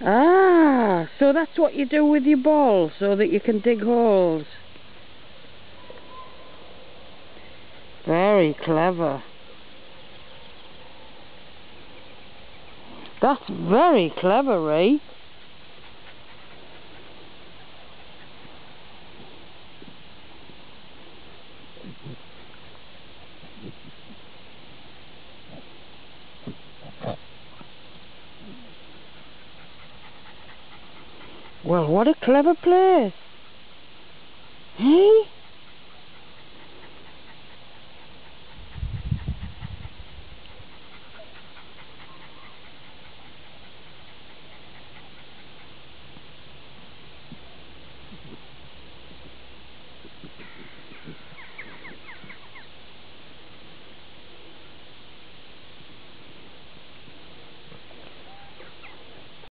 Ah, so that's what you do with your ball, so that you can dig holes. Very clever. That's very clever, Ray. Well, what a clever place. Hey?